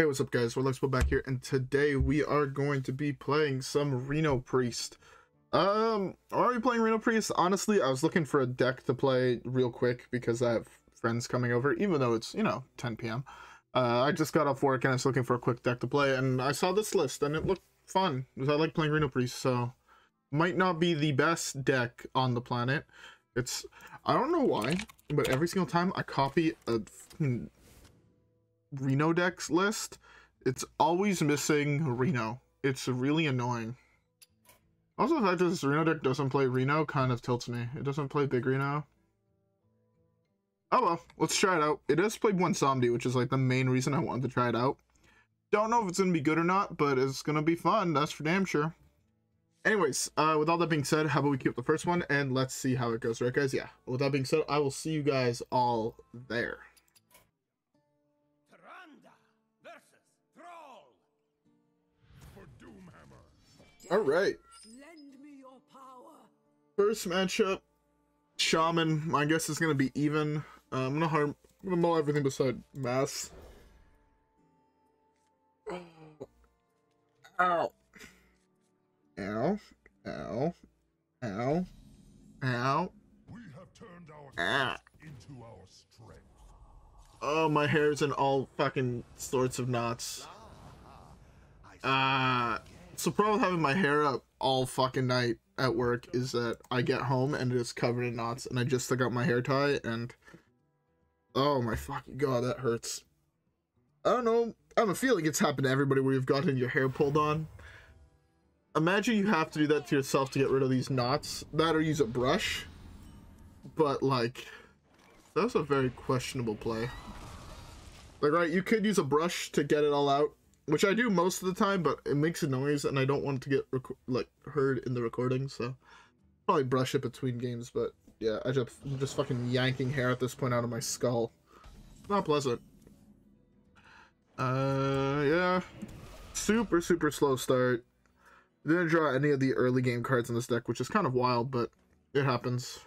Hey, what's up guys? We're back here, and today we are going to be playing some Reno Priest. Um, are we playing Reno Priest? Honestly, I was looking for a deck to play real quick because I have friends coming over, even though it's, you know, 10 p.m. Uh, I just got off work and I was looking for a quick deck to play, and I saw this list and it looked fun, because I like playing Reno Priest, so... Might not be the best deck on the planet. It's... I don't know why, but every single time I copy a Reno decks list, it's always missing Reno. It's really annoying. Also, the fact that this Reno deck doesn't play Reno kind of tilts me. It doesn't play Big Reno. Oh well, let's try it out. It does play one zombie, which is like the main reason I wanted to try it out. Don't know if it's going to be good or not, but it's going to be fun. That's for damn sure. Anyways, uh, with all that being said, how about we keep the first one and let's see how it goes, right guys? Yeah, with that being said, I will see you guys all there. All right. First matchup, Shaman. I guess it's gonna be even. Uh, I'm gonna harm. I'm gonna mull everything beside mass. Ow. Ow. Ow. Ow. Ow. We have turned our ah. into our strength. Oh, my hair's in all fucking sorts of knots. Ah. Uh, so problem with having my hair up all fucking night at work is that I get home and it is covered in knots and I just took out my hair tie and oh my fucking god that hurts. I don't know. I have a feeling it's happened to everybody where you've gotten your hair pulled on. Imagine you have to do that to yourself to get rid of these knots. That or use a brush. But like that's a very questionable play. Like right, you could use a brush to get it all out which I do most of the time, but it makes a noise, and I don't want it to get like heard in the recording, so probably brush it between games. But yeah, I just I'm just fucking yanking hair at this point out of my skull. Not pleasant. Uh, yeah, super super slow start. Didn't draw any of the early game cards in this deck, which is kind of wild, but it happens.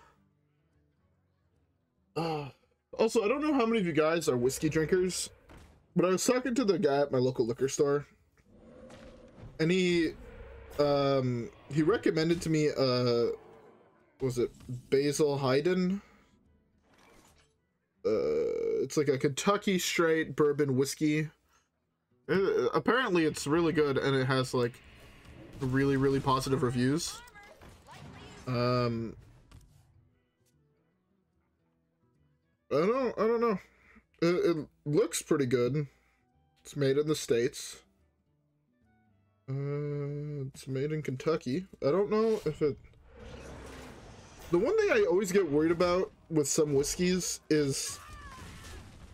Uh, also, I don't know how many of you guys are whiskey drinkers. But I was talking to the guy at my local liquor store, and he, um, he recommended to me, uh, was it Basil Hayden? Uh, it's like a Kentucky straight bourbon whiskey. It, uh, apparently, it's really good, and it has like really, really positive reviews. Um, I don't, I don't know. It, it looks pretty good. It's made in the States. Uh, it's made in Kentucky. I don't know if it... The one thing I always get worried about with some whiskeys is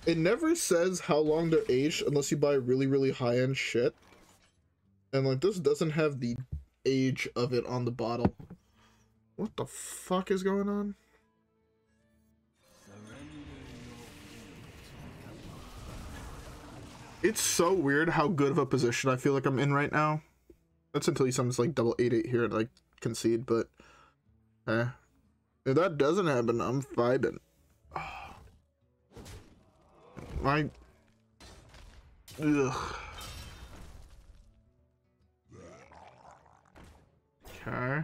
it never says how long they're aged unless you buy really, really high-end shit. And like this doesn't have the age of it on the bottle. What the fuck is going on? It's so weird how good of a position I feel like I'm in right now. That's until he summons like double 8-8 here and like concede, but eh. If that doesn't happen, I'm vibing. My... Ugh. Okay.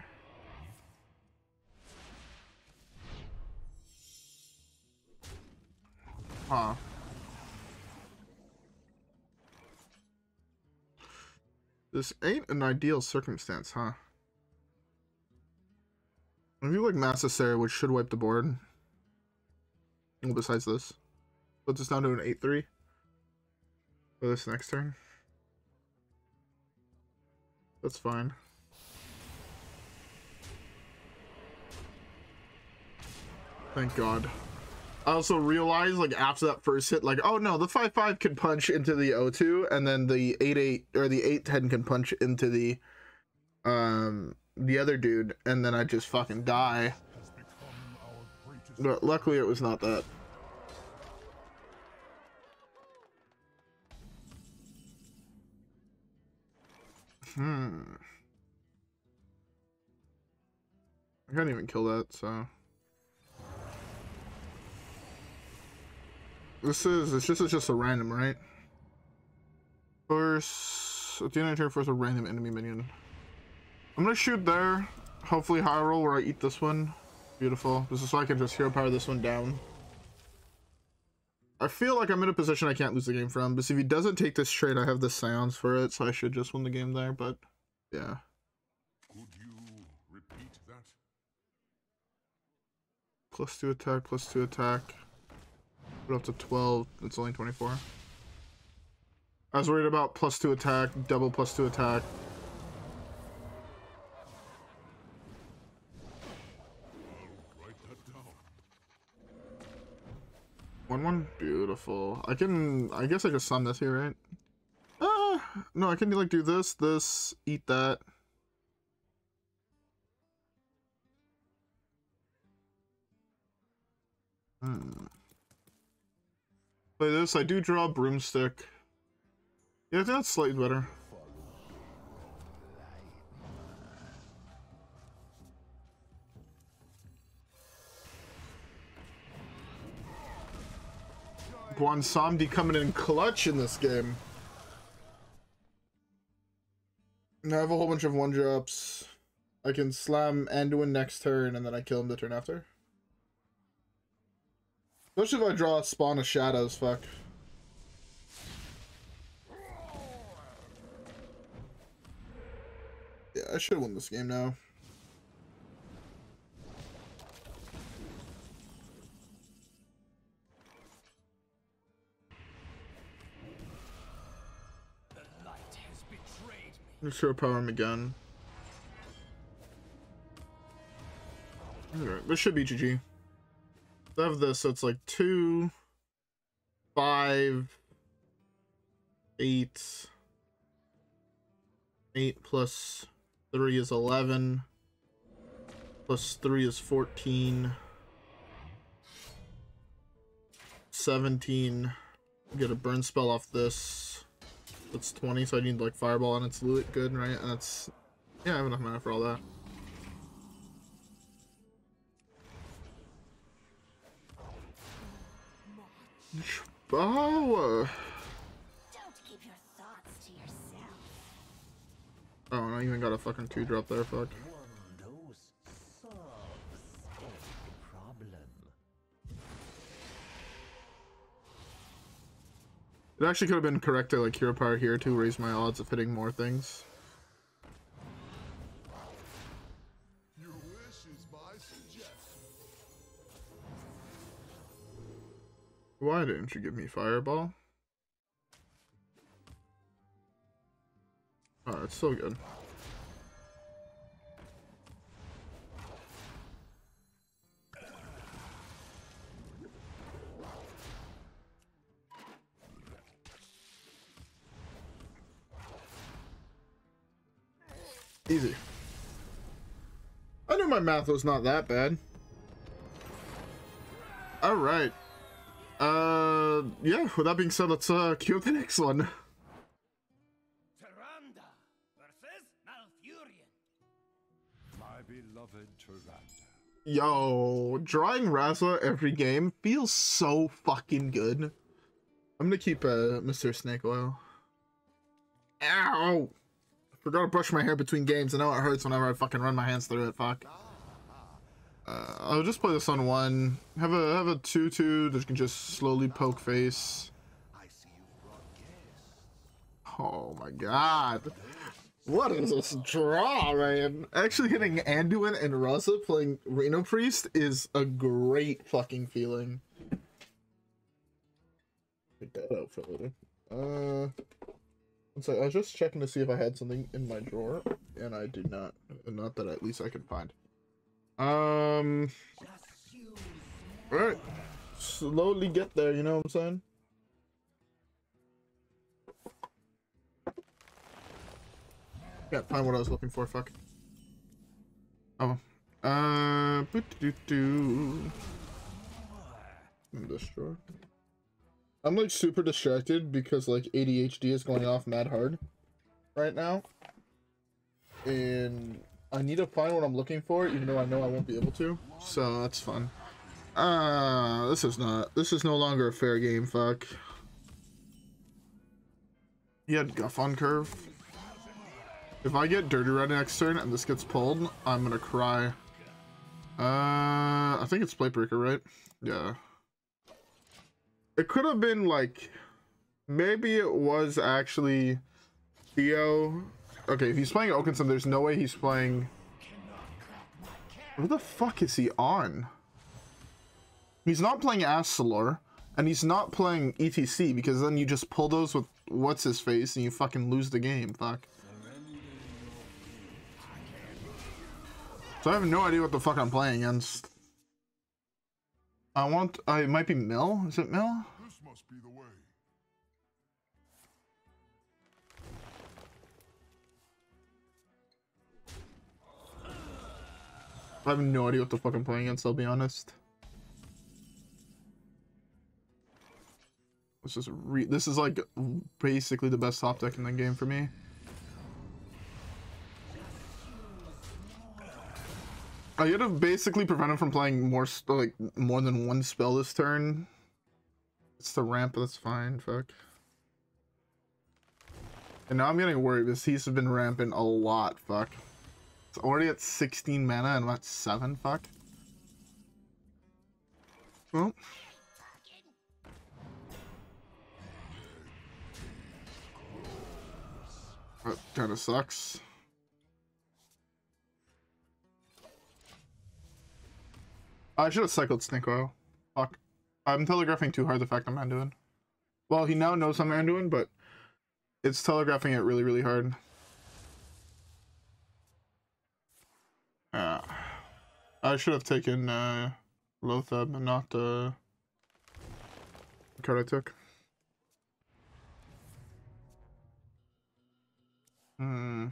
Huh. This ain't an ideal circumstance, huh? I feel like Necessary, which should wipe the board. Well, besides this. Puts us down to an 8-3 for this next turn. That's fine. Thank God. I also realized, like, after that first hit, like, oh no, the 5-5 can punch into the O2, and then the 8-8, or the 8-10 can punch into the, um, the other dude, and then I just fucking die. But luckily it was not that. Hmm. I can't even kill that, so... This is, this is just a random, right? First, at the end of turn, first a random enemy minion. I'm gonna shoot there. Hopefully high roll where I eat this one. Beautiful. This is so I can just hero power this one down. I feel like I'm in a position I can't lose the game from, because if he doesn't take this trade, I have the Scions for it, so I should just win the game there, but yeah. Could you repeat that? Plus two attack, plus two attack. Up to 12, it's only 24. I was worried about plus two attack, double plus two attack. One one, beautiful. I can, I guess I can sum this here, right? Ah, no, I can like do this, this, eat that. Hmm. Play this, I do draw broomstick. Yeah, that's slightly better. Guan Bwonsamdi coming in clutch in this game. I have a whole bunch of one drops. I can slam Anduin next turn and then I kill him the turn after. Especially if I draw a spawn of shadows, fuck. Yeah, I should win this game now. Let's show power him again. Alright, this should be GG. I have this, so it's like two, five, eight, eight plus 3 is 11. Plus 3 is 14. 17. Get a burn spell off this. That's 20, so I need like fireball and it's loot good, right? And that's yeah, I have enough mana for all that. Oh. Oh, I even got a fucking two drop there, fuck. It actually could have been correct to like hero power here to raise my odds of hitting more things. Why didn't you give me fireball? Oh, it's so good. Easy. I knew my math was not that bad. Alright. Uh, yeah, with that being said, let's uh, cue up the next one. Yo, drawing Raza every game feels so fucking good. I'm gonna keep uh, Mr. Snake Oil. Ow! I forgot to brush my hair between games. I know it hurts whenever I fucking run my hands through it. Fuck. Uh, I'll just play this on one. Have a have a two two that can just slowly poke face. Oh my god. What is this draw, man? Actually hitting Anduin and Raza playing Reno Priest is a great fucking feeling. Take that out for later. Uh, so I was just checking to see if I had something in my drawer, and I did not. Not that at least I can find. Um. Alright. Slowly get there, you know what I'm saying? Can't find what I was looking for, fuck. Oh. Uh, -doo -doo. Destroy. I'm like super distracted because like ADHD is going off mad hard right now. And I need to find what I'm looking for, even though I know I won't be able to. So that's fun. Uh, this is not, this is no longer a fair game, fuck. He had Guff on curve. If I get Dirty Rat next turn and this gets pulled, I'm gonna cry. Uh, I think it's Plate Breaker, right? Yeah. It could have been like, maybe it was actually Theo. Okay, if he's playing Oaken Summons, there's no way he's playing. What the fuck is he on? He's not playing Astalor, and he's not playing ETC because then you just pull those with what's his face and you fucking lose the game. Fuck. So I have no idea what the fuck I'm playing against. I want. I it might be Mill. Is it Mill? This must be the way. I have no idea what the fuck I'm playing against. I'll be honest. This is re. This is like basically the best top deck in the game for me. I gotta basically prevented from playing more, like, more than one spell this turn. It's the ramp, that's fine, fuck. And now I'm getting worried because he's been ramping a lot, fuck. It's already at 16 mana and I'm 7, fuck. Well. That kinda sucks. I should have cycled Snake Oil. Fuck. I'm telegraphing too hard the fact I'm Anduin. Well, he now knows I'm Anduin, but it's telegraphing it really, really hard. Yeah. I should have taken uh, Loatheb and not uh, the card I took. Hmm.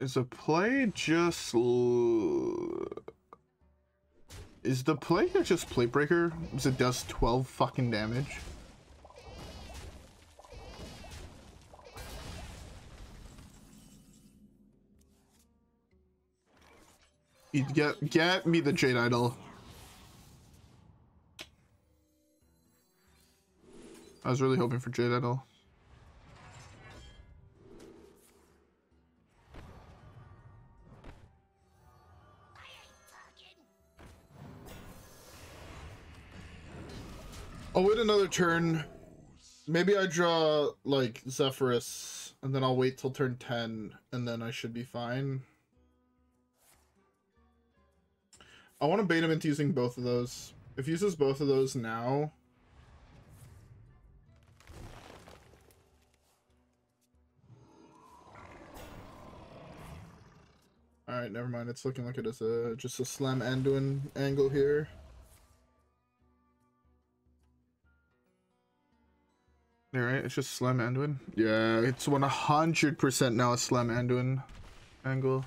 Is the play just... Is the play just plate breaker? Because it does 12 fucking damage. Get get me the Jade Idol. I was really hoping for Jade Idol. I'll wait another turn. Maybe I draw like Zephrys, and then I'll wait till turn 10, and then I should be fine. I want to bait him into using both of those. If he uses both of those now. Alright, never mind. It's looking like it is a just a slam Anduin angle here. Alright, it's just slam Anduin. Yeah, it's 100% now a slam Anduin angle.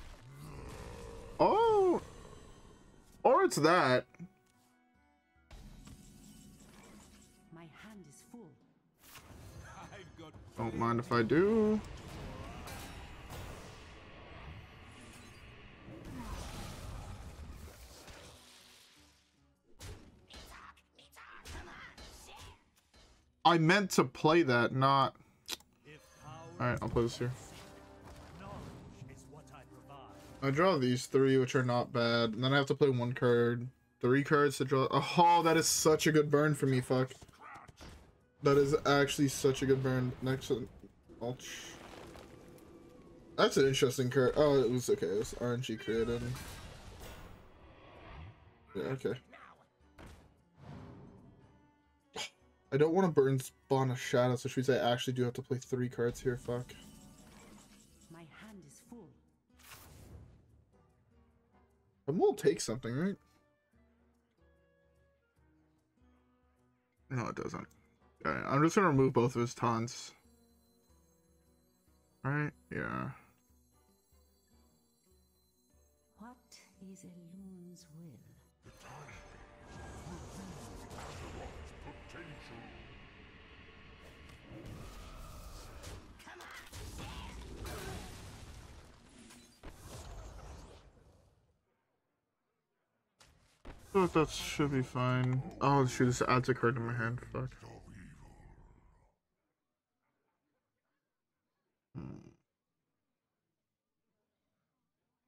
It's that. My hand is full. I've got Don't mind if I do. I meant to play that, not. Alright, I'll play this here. I draw these three, which are not bad, and then I have to play one card. Three cards to draw. Oh, that is such a good burn for me, fuck. That is actually such a good burn. Next. Mulch. That's an interesting card. Oh, it was okay. It was RNG created. Yeah, okay. I don't want to burn Spawn of Shadows, which means I actually do have to play three cards here. Fuck. And we'll take something, right? No, it doesn't. I'm just gonna remove both of his taunts. Alright, yeah. Thought that should be fine. Oh shoot, this adds a card to my hand. Fuck. Hmm.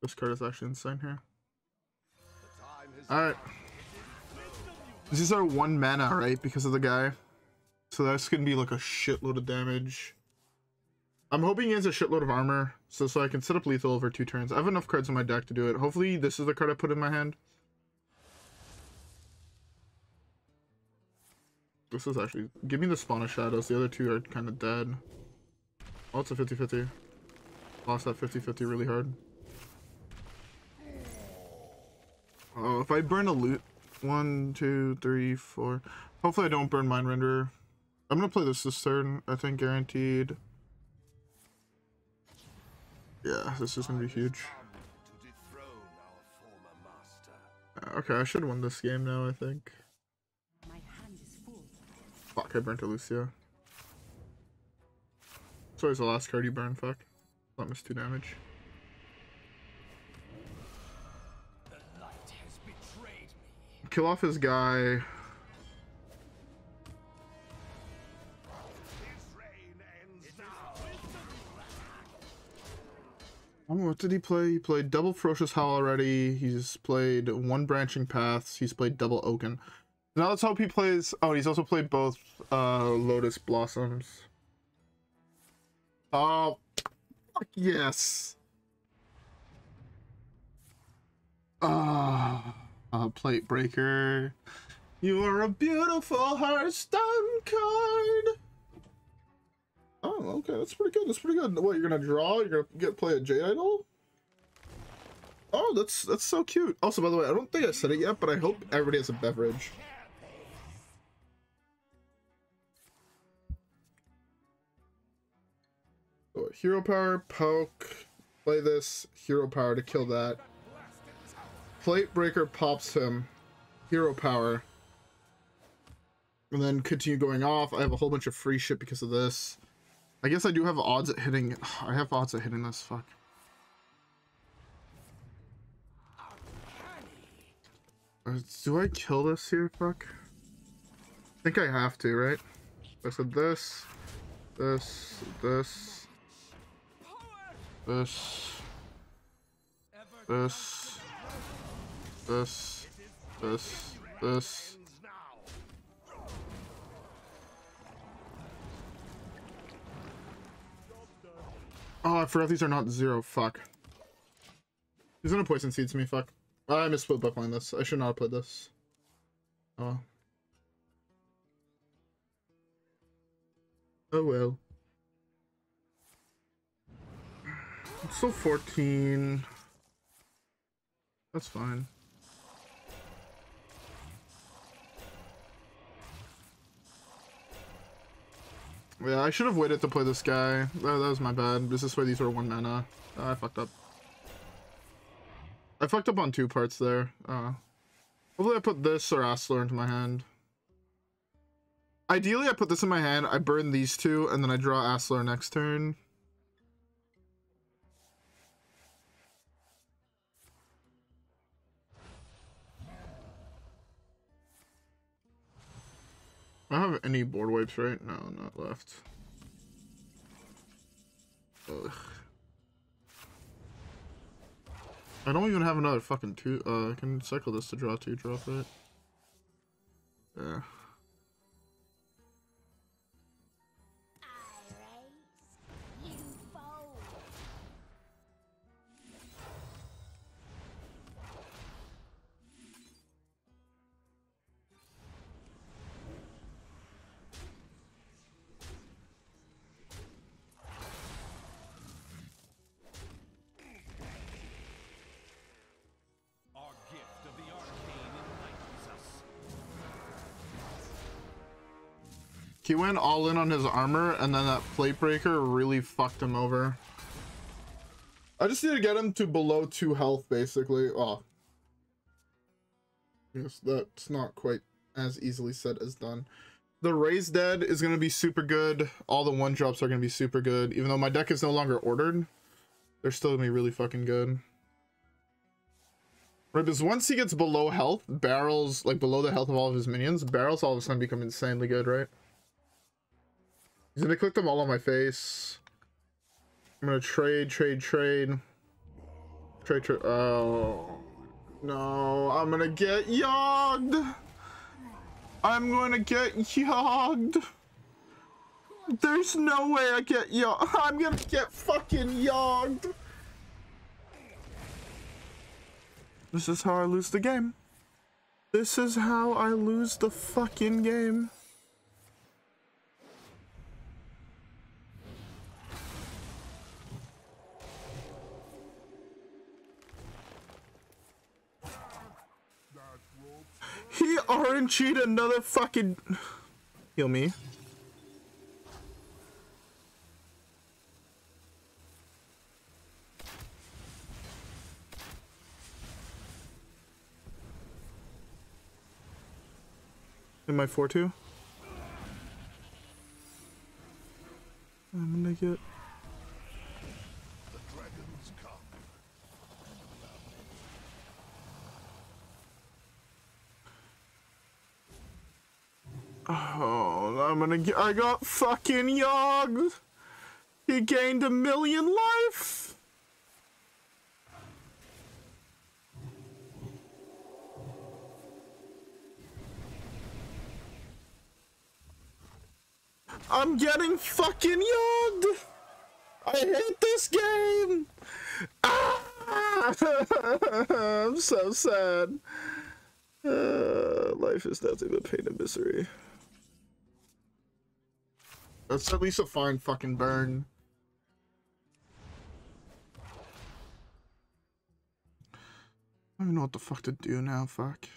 This card is actually insane here. Alright. These are one mana, right? Because of the guy. So that's gonna be like a shitload of damage. I'm hoping he has a shitload of armor, so so I can set up lethal over two turns. I have enough cards in my deck to do it. Hopefully this is the card I put in my hand. This is actually... Give me the Spawn of Shadows. The other two are kind of dead. Oh, it's a 50-50. Lost that 50-50 really hard. Oh, if I burn a loot... One, two, three, four... Hopefully I don't burn Mind Render. I'm gonna play this this turn, I think, guaranteed. Yeah, this is gonna be huge. Uh, Okay, I should win this game now, I think. My hand is full. Fuck, I burnt Illucia. It's always the last card you burn, fuck. That missed two damage. Kill off his guy. What did he play? He played double Ferocious Howl already. He's played one Branching Paths. He's played double Oaken. Now let's hope he plays. Oh, he's also played both uh, Lotus Blossoms. Oh, fuck yes. Ah, uh, Plate Breaker. You are a beautiful Hearthstone card. Oh, okay, that's pretty good. That's pretty good. What you're gonna draw? You're gonna get play a Jade Idol? Oh, that's that's so cute. Also, by the way, I don't think I said it yet, but I hope everybody has a beverage. So, hero power, poke, play this, hero power to kill that. Plate breaker pops him, hero power. And then continue going off. I have a whole bunch of free shit because of this. I guess I do have odds at hitting. I have odds at hitting this. Fuck. Uh, do I kill this here? Fuck. I think I have to, right? I said this, this, this, this, this, this, this, this. Oh, I forgot these are not zero. Fuck. He's gonna poison seeds me. Fuck. I missplit by playing this. I should not have played this. Oh. Oh well. It's still 14. That's fine. Yeah, I should have waited to play this guy. That, that was my bad. This is why these are one mana. Uh, I fucked up. I fucked up on two parts there. Uh, hopefully I put this or Astalor into my hand. Ideally, I put this in my hand, I burn these two, and then I draw Astalor next turn. I have any board wipes, right? No, not left. Ugh. I don't even have another fucking two. Uh, I can cycle this to draw two drop, right? Yeah. He went all in on his armor, and then that plate breaker really fucked him over. I just need to get him to below two health, basically. Oh. Yes, that's not quite as easily said as done. The Raise Dead is going to be super good. All the one drops are going to be super good. Even though my deck is no longer ordered, they're still going to be really fucking good. Right, because once he gets below health, barrels like below the health of all of his minions, barrels all of a sudden become insanely good, right? He's gonna click them all on my face. I'm gonna trade, trade, trade. Trade, trade. Oh. No, I'm gonna get yogged. I'm gonna get yogged. There's no way I get yogged. I'm gonna get fucking yogged. This is how I lose the game. This is how I lose the fucking game. He RNG'd another fucking... Heal me. In my 4-2? I'm gonna get... Oh, I'm gonna get. I got fucking yogged. He gained a million life. I'm getting fucking yogged. I hate this game. Ah! I'm so sad. Uh, life is nothing but pain and misery. That's at least a fine fucking burn. I don't know what the fuck to do now, fuck.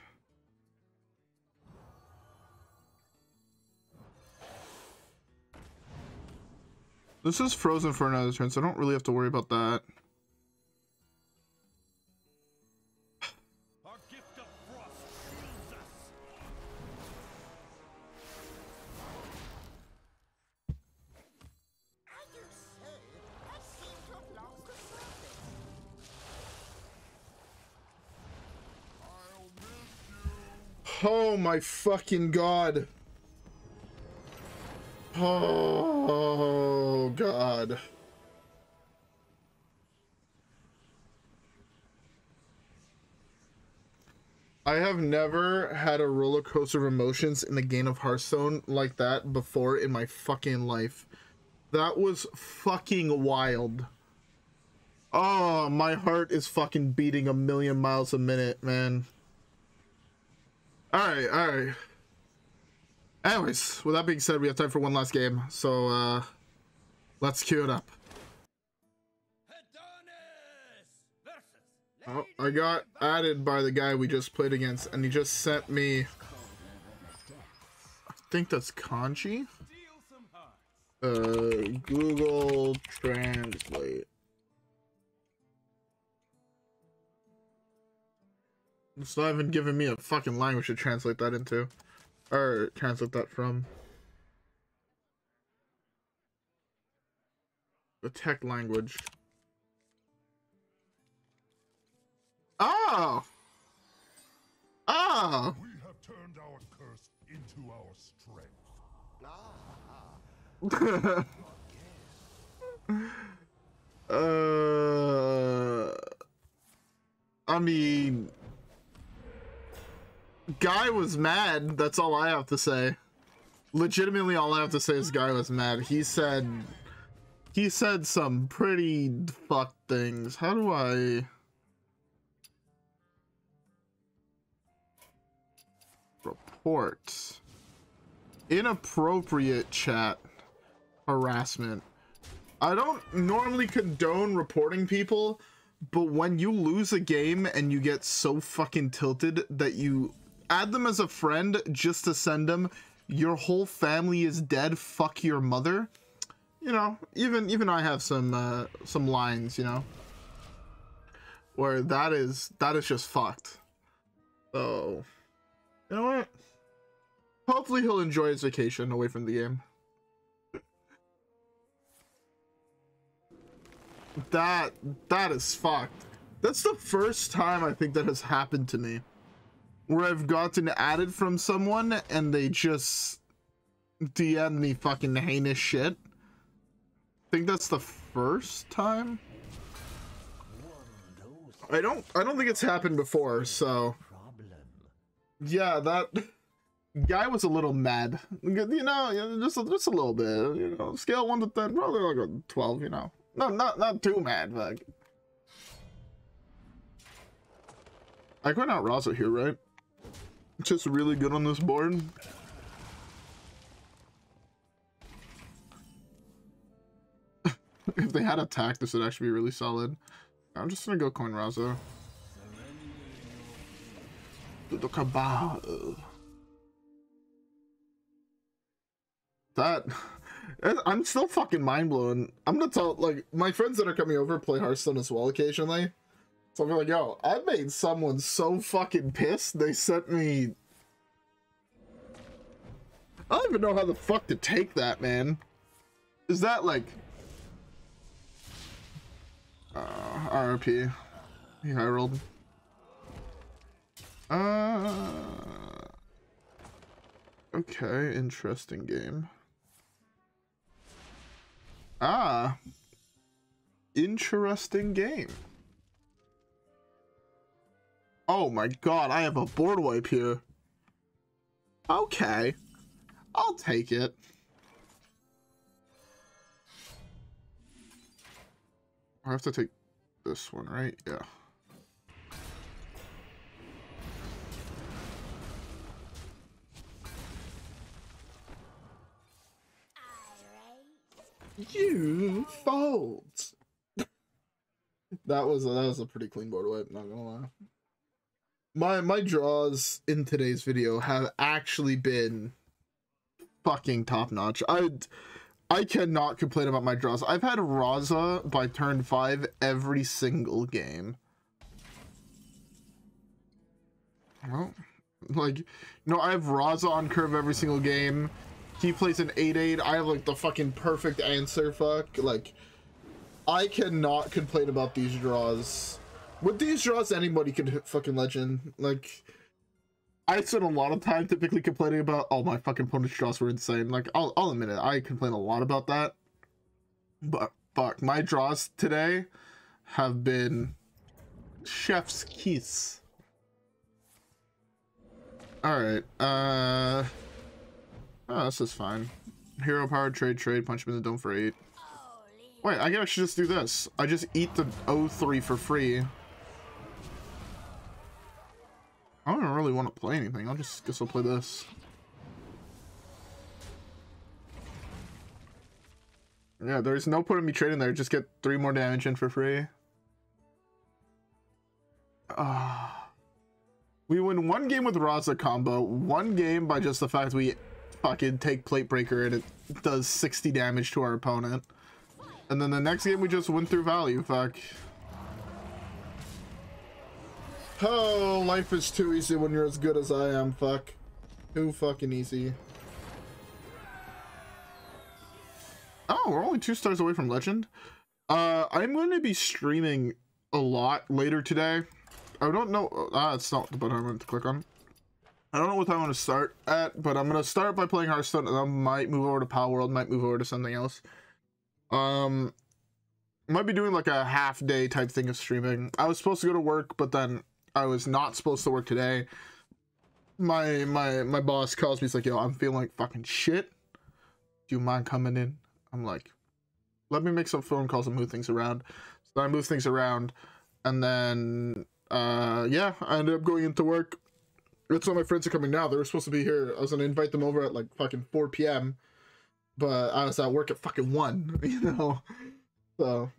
This is frozen for another turn, so I don't really have to worry about that. Oh my fucking god. Oh god. I have never had a roller coaster of emotions in a game of Hearthstone like that before in my fucking life. That was fucking wild. Oh, my heart is fucking beating a million miles a minute, man. Alright, alright. Anyways, with that being said, we have time for one last game. So, uh, let's queue it up. Oh, I got added by the guy we just played against, and he just sent me. I think that's kanji. Steal some hearts. Uh, Google Translate. It's not even giving me a fucking language to translate that into. Or translate that from. The tech language. Oh! Oh! We have turned our curse into our strength. Uh, I mean, guy was mad. That's all I have to say. Legitimately, all I have to say is guy was mad. He said, he said some pretty fucked things. How do I? Report. Inappropriate chat. Harassment. I don't normally condone reporting people, but when you lose a game and you get so fucking tilted that you add them as a friend just to send them, your whole family is dead, fuck your mother. You know, even even I have some uh, some lines, you know, where that is that is just fucked. So, you know what? Hopefully he'll enjoy his vacation away from the game. That that is fucked. That's the first time I think that has happened to me. Where I've gotten added from someone and they just DM me fucking heinous shit. I think that's the first time. I don't I don't think it's happened before, so yeah, that guy was a little mad. You know, just a, just a little bit. You know, scale one to ten, probably like a twelve. You know, no, not not too mad, but I could out Raza here, right? Just really good on this board. if they had attack, this would actually be really solid. I'm just gonna go coin Raza. The cabal. That I'm still fucking mind blown. I'm gonna tell like my friends that are coming over play Hearthstone as well occasionally. So I'm like, yo, I made someone so fucking pissed. They sent me. I don't even know how the fuck to take that, man. Is that like uh, RP? Yeah, I rolled. Uh. Okay, interesting game. Ah. Interesting game. Oh my god, I have a board wipe here. Okay. I'll take it. I have to take this one, right? Yeah. You fold. that was a, that was a pretty clean board wipe. Not gonna lie. My my draws in today's video have actually been fucking top notch. I I cannot complain about my draws. I've had Raza by turn five every single game. Well, like, know, I have Raza on curve every single game. He plays an 8-8. I have like the fucking perfect answer, fuck. Like, I cannot complain about these draws. With these draws, anybody can hit fucking legend. Like, I spend a lot of time typically complaining about, oh, my fucking opponent's draws were insane. Like, I'll, I'll admit it. I complain a lot about that. But, fuck, my draws today have been chef's kiss. Alright, uh... Oh, this is fine. Hero power, trade, trade, punch him in the dome for 8. Wait, I can actually just do this. I just eat the O3 for free. I don't really want to play anything. I'll just guess I'll play this. Yeah, there's no point in me trading there. Just get three more damage in for free. Ah. we win one game with Raza combo, one game by just the fact we fucking take plate breaker and it does 60 damage to our opponent. And then the next game we just win through value, fuck. Oh, life is too easy when you're as good as I am, fuck. Too fucking easy. Oh, we're only two stars away from legend. Uh, I'm going to be streaming a lot later today. I don't know. Ah, it's not the button I meant to click on. I don't know what I'm going to start at, but I'm going to start by playing Hearthstone and I might move over to Palworld, might move over to something else. Um, might be doing like a half day type thing of streaming. I was supposed to go to work, but then I was not supposed to work today. My my my boss calls me. He's like, "Yo, I'm feeling like fucking shit. Do you mind coming in?" I'm like, "Let me make some phone calls and move things around." So I move things around, and then uh yeah, I ended up going into work. That's why my friends are coming now. They were supposed to be here. I was gonna invite them over at like fucking 4 p.m. But I was at work at fucking one, you know. So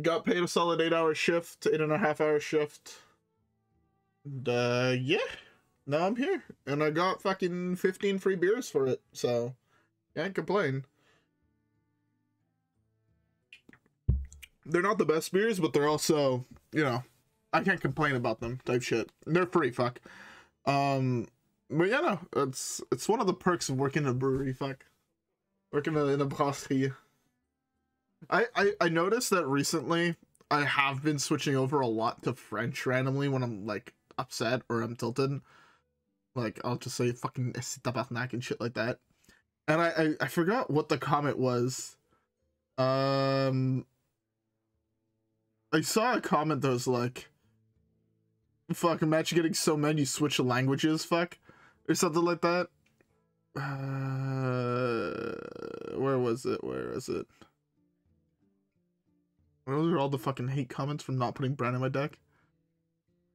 got paid a solid eight hour shift, eight and a half hour shift. And, uh, yeah, now I'm here, and I got fucking 15 free beers for it, so can't complain. They're not the best beers, but they're also, you know, I can't complain about them type shit. They're free, fuck. Um, but yeah, no, it's it's one of the perks of working in a brewery, fuck. Working in a brasserie. I, I, I noticed that recently I have been switching over a lot to French randomly when I'm like upset or I'm tilted. Like I'll just say fucking tabarnak and shit like that. And I, I I forgot what the comment was. Um I saw a comment that was like fuck imagine getting so mad you switch languages fuck or something like that. Uh, where was it? Where is it? Those are all the fucking hate comments from not putting Bran in my deck.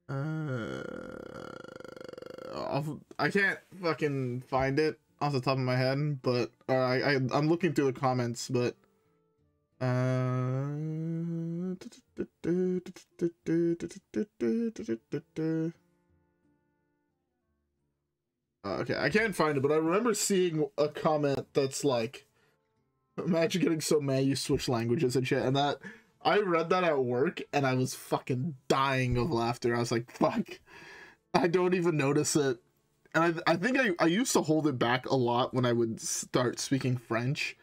Uh, I'll, I can't fucking find it off the top of my head, but or I, I I'm looking through the comments, but uh, uh, okay, I can't find it, but I remember seeing a comment that's like, "Imagine getting so mad you switch languages and shit," and that I read that at work and I was fucking dying of laughter. I was like, "Fuck." I don't even notice it. And I, I think I, I used to hold it back a lot when I would start speaking French.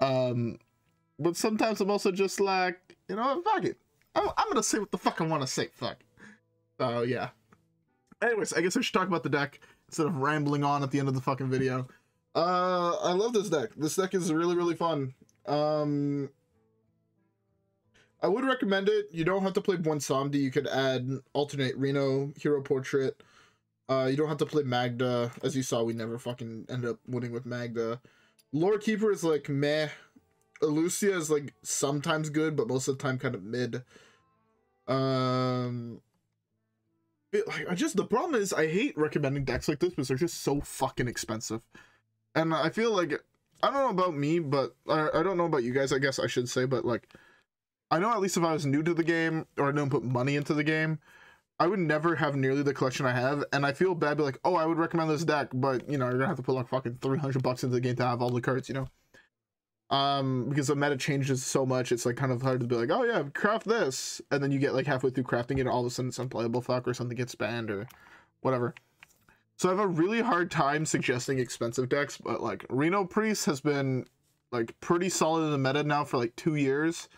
Um, but sometimes I'm also just like, you know, fuck it. I'm, I'm gonna say what the fuck I want to say. Fuck. So yeah. Anyways, I guess I should talk about the deck instead of rambling on at the end of the fucking video. Uh, I love this deck. This deck is really really fun. Um, I would recommend it. You don't have to play Bwonsamdi. You could add alternate Reno Hero Portrait. Uh, you don't have to play Magatha. As you saw, we never fucking ended up winning with Magatha. Lore Keeper is like meh. Illucia is like sometimes good, but most of the time kind of mid. Um, it, like I just the problem is I hate recommending decks like this because they're just so fucking expensive, and I feel like I don't know about me, but I, I don't know about you guys. I guess I should say, but like I know at least if I was new to the game or I don't put money into the game, I would never have nearly the collection I have, and I feel bad. Be like, oh, I would recommend this deck, but you know, you're gonna have to put like fucking three hundred bucks into the game to have all the cards, you know. Um, because the meta changes so much, it's like kind of hard to be like, oh yeah, craft this, and then you get like halfway through crafting it, and all of a sudden it's unplayable, fuck, or something gets banned or whatever. So I have a really hard time suggesting expensive decks, but like Reno Priest has been like pretty solid in the meta now for like two years.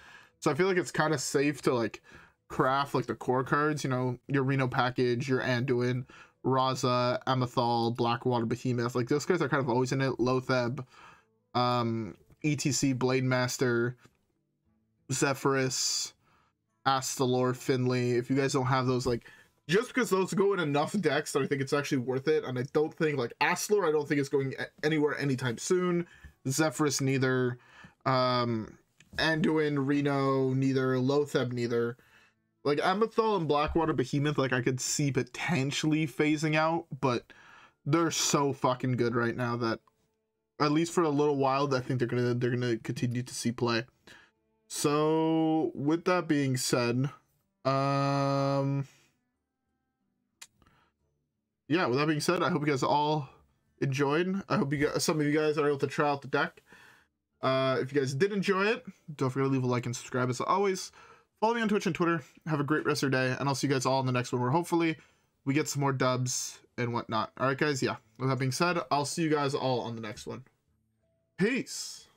So I feel like it's kind of safe to like craft like the core cards, you know, your Reno package, your Anduin, Raza, Aman'Thul, Blackwater Behemoth. Like those guys are kind of always in it. Loatheb, um, ETC, Blade Master, Zephrys, Astalor, Finley. If you guys don't have those, like just because those go in enough decks that I think it's actually worth it. And I don't think like Astalor, I don't think it's going anywhere anytime soon. Zephrys, neither. Um, Anduin, Reno, neither. Loatheb, neither. Like Aman'Thul and Blackwater Behemoth, like I could see potentially phasing out, but they're so fucking good right now that at least for a little while, I think they're gonna they're gonna continue to see play. So with that being said, um yeah, with that being said, I hope you guys all enjoyed. I hope you guys some of you guys are able to try out the deck. Uh, if you guys did enjoy it, don't forget to leave a like and subscribe as always. Follow me on Twitch and Twitter. Have a great rest of your day, and I'll see you guys all in the next one where hopefully we get some more dubs and whatnot. All right, guys. Yeah. With that being said, I'll see you guys all on the next one. Peace.